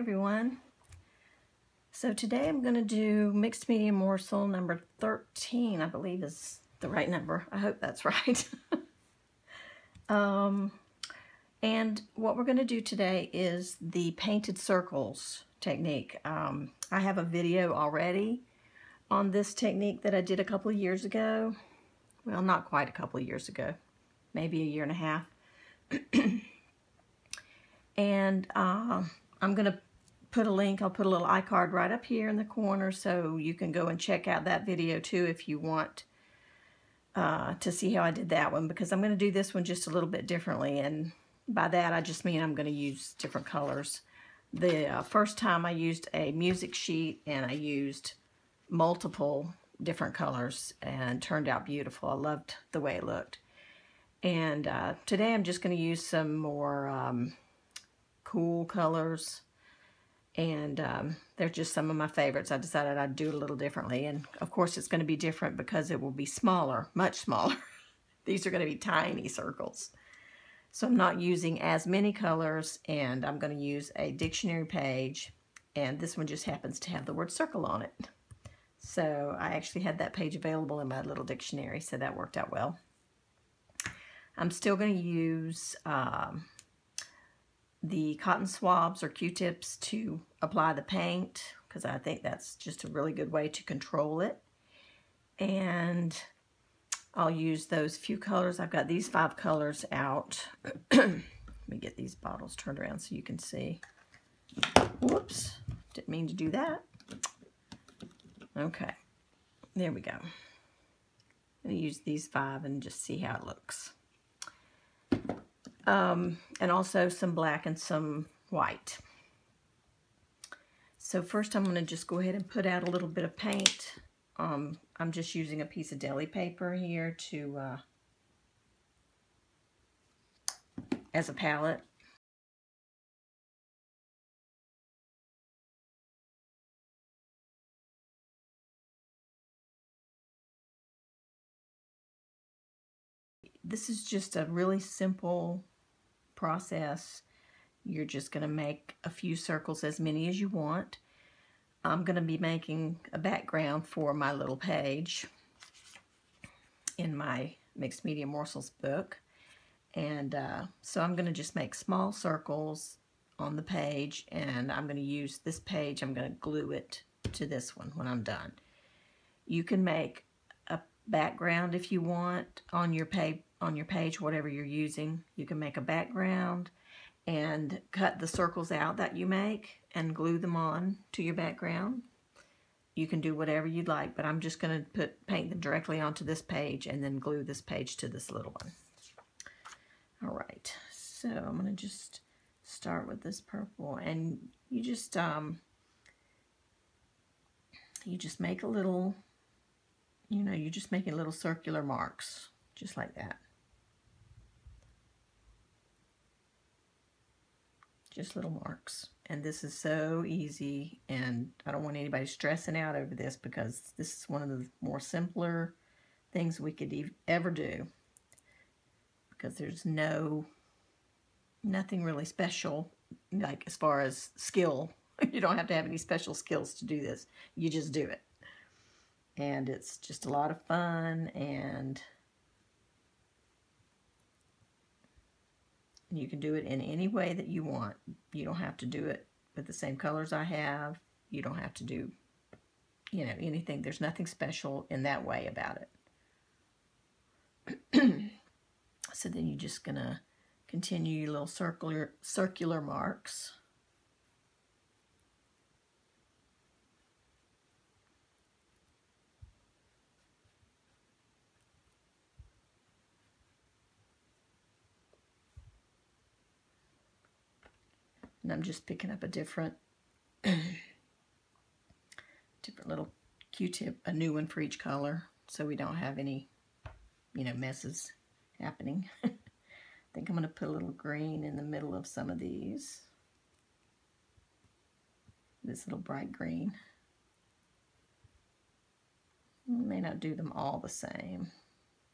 everyone. So today I'm going to do mixed media morsel number 13, I believe is the right number. I hope that's right. um, and what we're going to do today is the painted circles technique. Um, I have a video already on this technique that I did a couple of years ago. Well, not quite a couple of years ago, maybe a year and a half. and uh, I'm going to put a link, I'll put a little iCard right up here in the corner so you can go and check out that video too if you want uh, to see how I did that one because I'm going to do this one just a little bit differently and by that I just mean I'm going to use different colors. The uh, first time I used a music sheet and I used multiple different colors and turned out beautiful. I loved the way it looked. And uh, today I'm just going to use some more um, cool colors and um, they're just some of my favorites. I decided I'd do it a little differently and of course it's going to be different because it will be smaller, much smaller. These are going to be tiny circles. So I'm not using as many colors and I'm going to use a dictionary page and this one just happens to have the word circle on it. So I actually had that page available in my little dictionary so that worked out well. I'm still going to use um, the cotton swabs or q-tips to apply the paint because I think that's just a really good way to control it. And I'll use those few colors. I've got these five colors out. Let me get these bottles turned around so you can see. Whoops, didn't mean to do that. Okay, there we go. I'm use these five and just see how it looks um, and also some black and some white. So first I'm going to just go ahead and put out a little bit of paint. Um, I'm just using a piece of deli paper here to uh, as a palette. This is just a really simple process. You're just going to make a few circles, as many as you want. I'm going to be making a background for my little page in my Mixed Media Morsels book. And uh, so I'm going to just make small circles on the page and I'm going to use this page, I'm going to glue it to this one when I'm done. You can make a background if you want on your page on your page, whatever you're using. You can make a background and cut the circles out that you make and glue them on to your background. You can do whatever you'd like, but I'm just going to put paint them directly onto this page and then glue this page to this little one. All right, so I'm going to just start with this purple and you just um you just make a little you know you just making little circular marks just like that just little marks. And this is so easy, and I don't want anybody stressing out over this because this is one of the more simpler things we could e ever do because there's no, nothing really special, like as far as skill. you don't have to have any special skills to do this. You just do it. And it's just a lot of fun, and You can do it in any way that you want. You don't have to do it with the same colors I have. You don't have to do, you know, anything. There's nothing special in that way about it. so then you're just going to continue your little circular, circular marks. And I'm just picking up a different, different little Q-tip, a new one for each color, so we don't have any, you know, messes happening. I think I'm going to put a little green in the middle of some of these. This little bright green. May not do them all the same.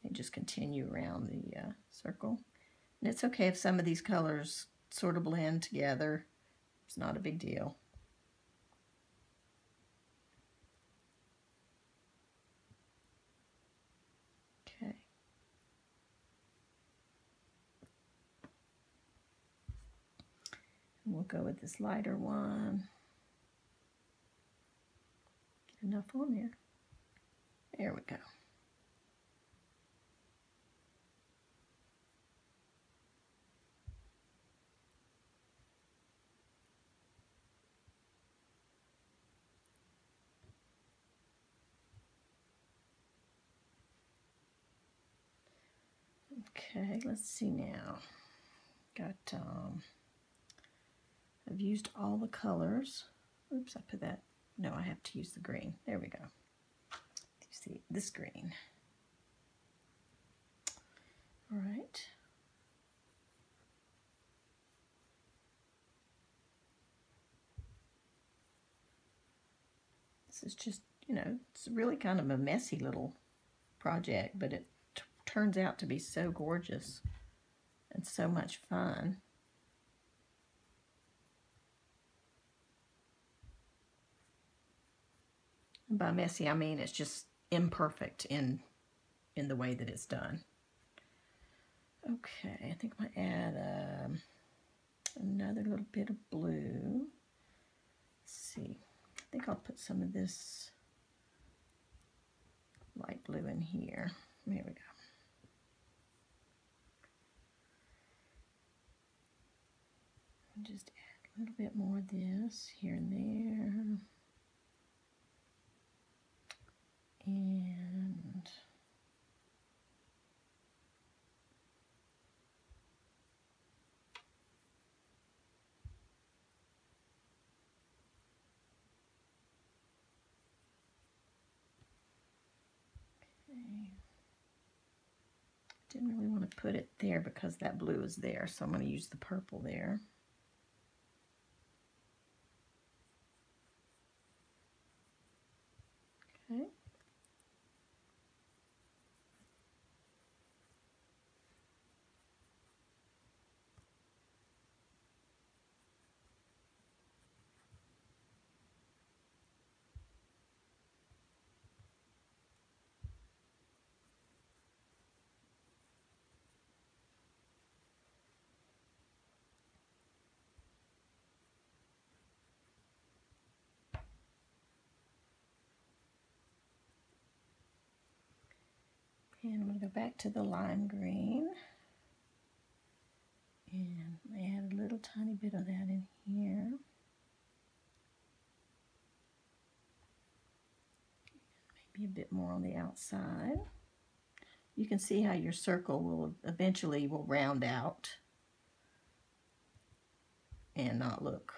They just continue around the uh, circle. And it's okay if some of these colors sort of blend together. It's not a big deal. Okay. We'll go with this lighter one. Get enough on there. There we go. Okay, let's see now. Got, um, I've used all the colors. Oops, I put that, no, I have to use the green. There we go. You see this green. All right. This is just, you know, it's really kind of a messy little project, but it turns out to be so gorgeous and so much fun. And by messy, I mean it's just imperfect in in the way that it's done. Okay, I think I'm gonna add um, another little bit of blue. Let's see, I think I'll put some of this light blue in here. There we go. Just add a little bit more of this here and there. And Okay. Didn't really want to put it there because that blue is there, so I'm going to use the purple there. Okay. And I'm going to go back to the lime green. And add a little tiny bit of that in here. Maybe a bit more on the outside. You can see how your circle will eventually will round out and not look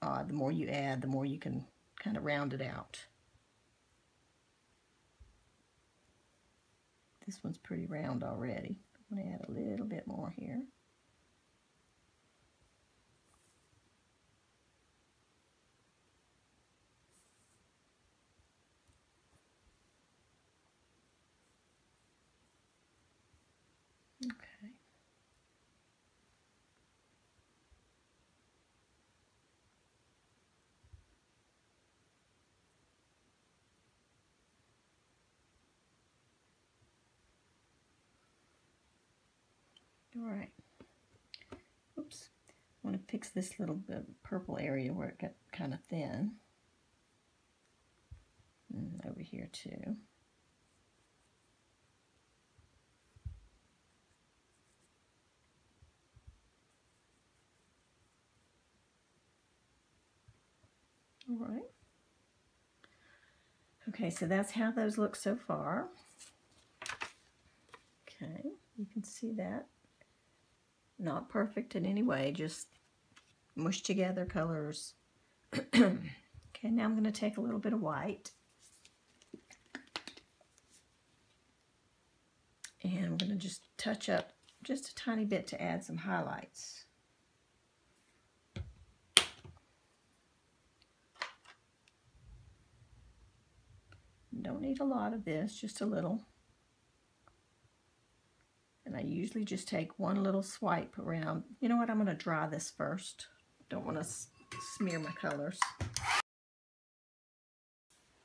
odd. The more you add, the more you can kind of round it out. This one's pretty round already. I'm going to add a little bit more here. Okay. All right. Oops. I want to fix this little purple area where it got kind of thin. And over here too. All right. Okay, so that's how those look so far. Okay, you can see that. Not perfect in any way, just mush together colors. okay, now I'm going to take a little bit of white. And I'm going to just touch up just a tiny bit to add some highlights. Don't need a lot of this, just a little. And I usually just take one little swipe around. You know what, I'm going to dry this first. don't want to smear my colors.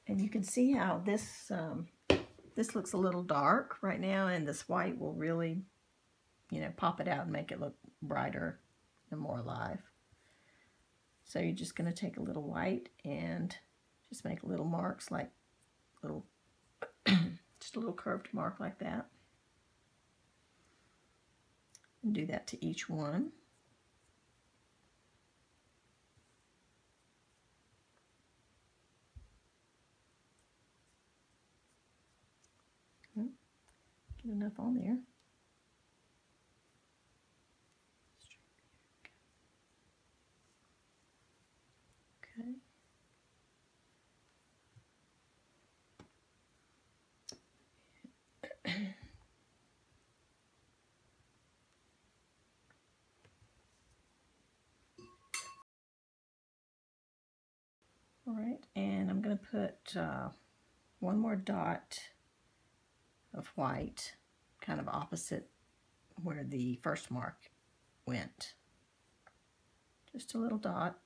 And you can see how this um, this looks a little dark right now, and this white will really, you know, pop it out and make it look brighter and more alive. So you're just going to take a little white and just make little marks like little, just a little curved mark like that. And do that to each one. Get enough on there. Okay. All right, and I'm going to put uh, one more dot of white, kind of opposite where the first mark went. Just a little dot.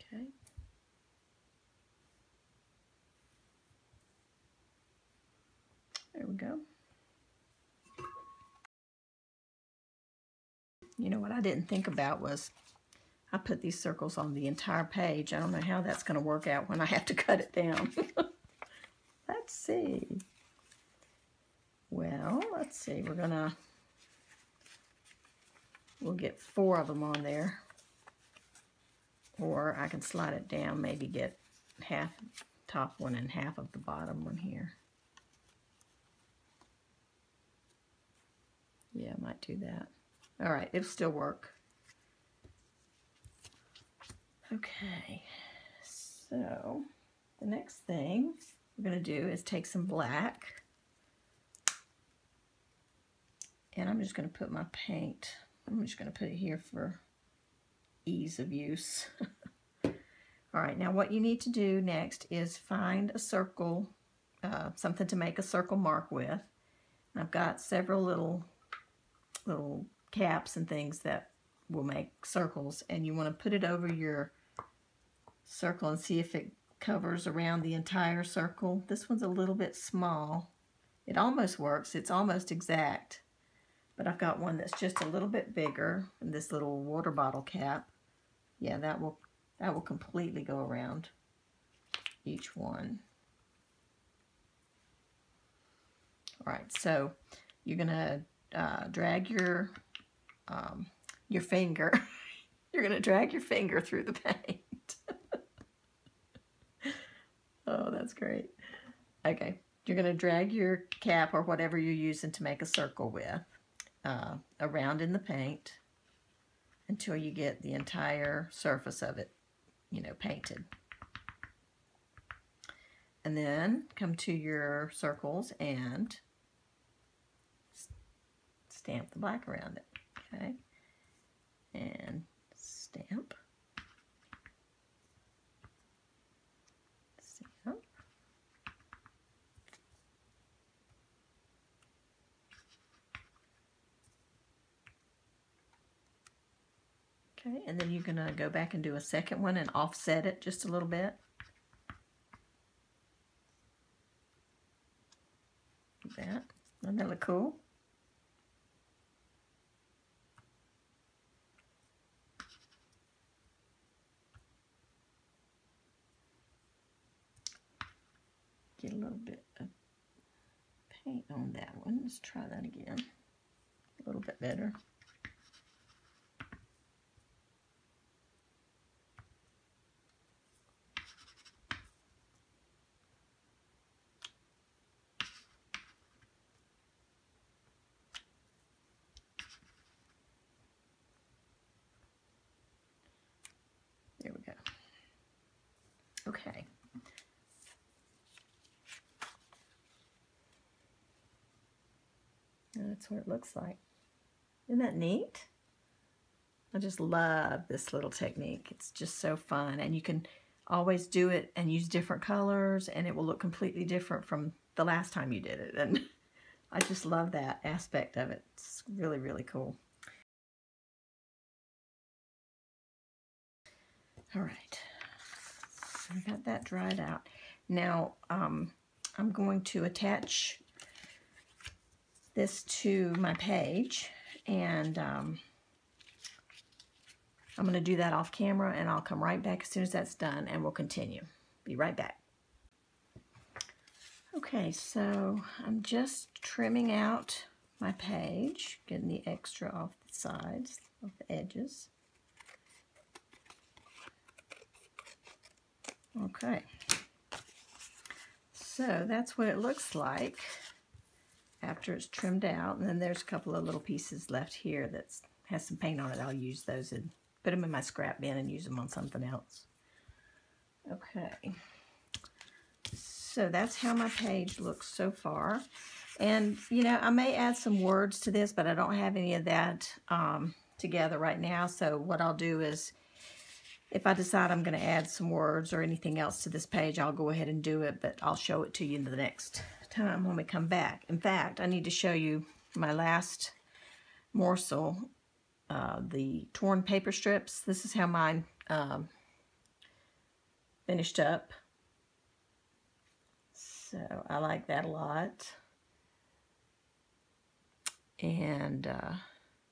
Okay. There we go. You know what I didn't think about was I put these circles on the entire page. I don't know how that's going to work out when I have to cut it down. let's see. Well, let's see. We're going to, we'll get four of them on there. Or I can slide it down, maybe get half top one and half of the bottom one here. Yeah, I might do that. All right, it'll still work. Okay, so the next thing we're going to do is take some black and I'm just going to put my paint, I'm just going to put it here for ease of use. All right, now what you need to do next is find a circle, uh, something to make a circle mark with. I've got several little little caps and things that will make circles and you want to put it over your circle and see if it covers around the entire circle. This one's a little bit small. It almost works. It's almost exact. But I've got one that's just a little bit bigger, and this little water bottle cap. Yeah, that will that will completely go around each one. All right, so you're gonna uh, drag your um, your finger. you're gonna drag your finger through the paint. Oh, that's great. Okay, you're going to drag your cap or whatever you're using to make a circle with uh, around in the paint until you get the entire surface of it, you know, painted. And then come to your circles and stamp the black around it, okay? And stamp. Stamp. Okay, and then you're going to go back and do a second one and offset it just a little bit. That. Doesn't that look cool? Get a little bit of paint on that one. Let's try that again. A little bit better. Okay. And that's what it looks like. Isn't that neat? I just love this little technique. It's just so fun. And you can always do it and use different colors and it will look completely different from the last time you did it. And I just love that aspect of it. It's really, really cool. All right, so I got that dried out. Now, um, I'm going to attach this to my page and um, I'm going to do that off camera and I'll come right back as soon as that's done and we'll continue. Be right back. Okay, so I'm just trimming out my page, getting the extra off the sides, off the edges. Okay, so that's what it looks like after it's trimmed out. And then there's a couple of little pieces left here that has some paint on it. I'll use those and put them in my scrap bin and use them on something else. Okay. So that's how my page looks so far. And, you know, I may add some words to this, but I don't have any of that um, together right now. So what I'll do is, if I decide I'm going to add some words or anything else to this page, I'll go ahead and do it, but I'll show it to you in the next time when we come back. In fact, I need to show you my last morsel, uh, the torn paper strips. This is how mine um, finished up. So I like that a lot. And uh,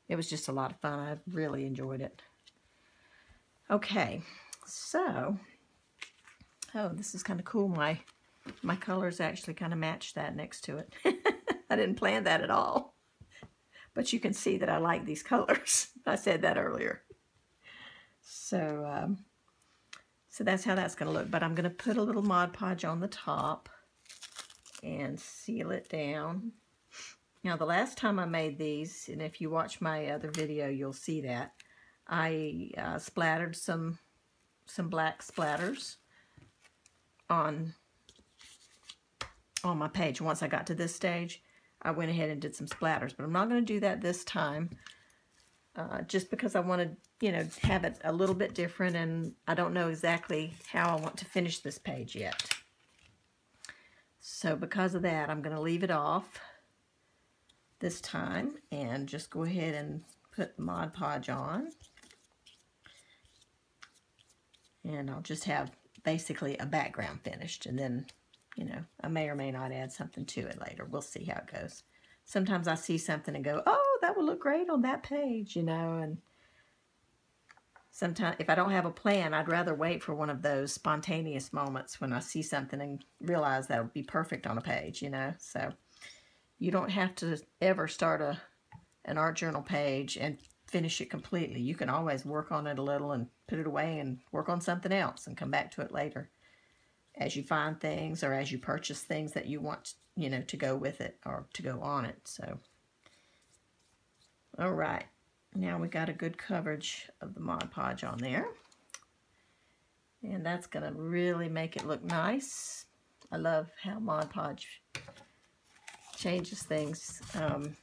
it was just a lot of fun. I really enjoyed it. Okay, so, oh, this is kind of cool. My my colors actually kind of match that next to it. I didn't plan that at all. But you can see that I like these colors. I said that earlier. So, um, so that's how that's going to look. But I'm going to put a little Mod Podge on the top and seal it down. Now, the last time I made these, and if you watch my other video, you'll see that, I uh, splattered some some black splatters on on my page. Once I got to this stage, I went ahead and did some splatters, but I'm not going to do that this time uh, just because I want to, you know, have it a little bit different and I don't know exactly how I want to finish this page yet. So because of that, I'm going to leave it off this time and just go ahead and put Mod Podge on. And I'll just have basically a background finished and then you know, I may or may not add something to it later. We'll see how it goes. Sometimes I see something and go, oh, that would look great on that page, you know, and sometimes if I don't have a plan, I'd rather wait for one of those spontaneous moments when I see something and realize that would be perfect on a page, you know. So you don't have to ever start a an art journal page and finish it completely. You can always work on it a little and put it away and work on something else and come back to it later as you find things or as you purchase things that you want, you know, to go with it or to go on it. So, all right. Now we got a good coverage of the Mod Podge on there. And that's going to really make it look nice. I love how Mod Podge changes things. Um,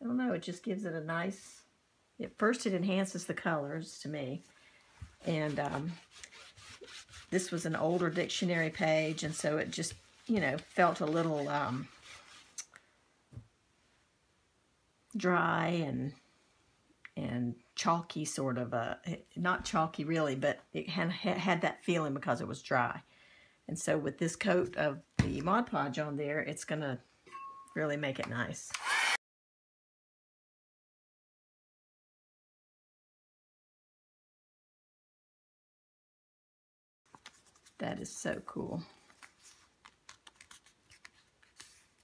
I don't know, it just gives it a nice, at first it enhances the colors to me. And um, this was an older dictionary page, and so it just, you know, felt a little um, dry and and chalky sort of a, not chalky really, but it had, had that feeling because it was dry. And so with this coat of the Mod Podge on there, it's going to really make it nice. That is so cool.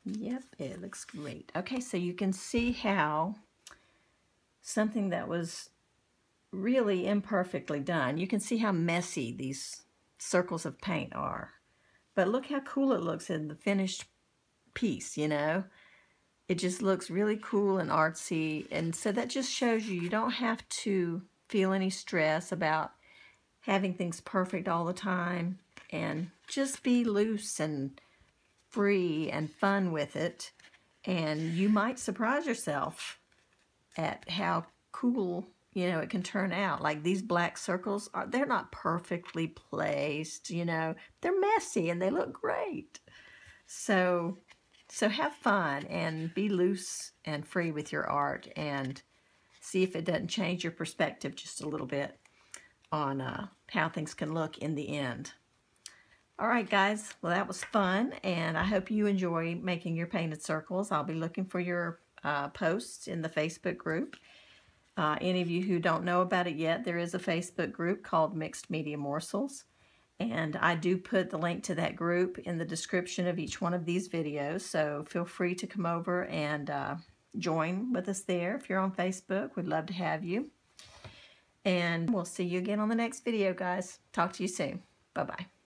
Yep, it looks great. Okay, so you can see how something that was really imperfectly done, you can see how messy these circles of paint are. But look how cool it looks in the finished piece, you know? It just looks really cool and artsy. And so that just shows you you don't have to feel any stress about having things perfect all the time and just be loose and free and fun with it. And you might surprise yourself at how cool, you know, it can turn out. Like these black circles, are they're not perfectly placed, you know. They're messy and they look great. So, so have fun and be loose and free with your art and see if it doesn't change your perspective just a little bit on uh, how things can look in the end. All right, guys. Well, that was fun, and I hope you enjoy making your painted circles. I'll be looking for your uh, posts in the Facebook group. Uh, any of you who don't know about it yet, there is a Facebook group called Mixed Media Morsels. And I do put the link to that group in the description of each one of these videos. So feel free to come over and uh, join with us there. If you're on Facebook, we'd love to have you. And we'll see you again on the next video, guys. Talk to you soon. Bye-bye.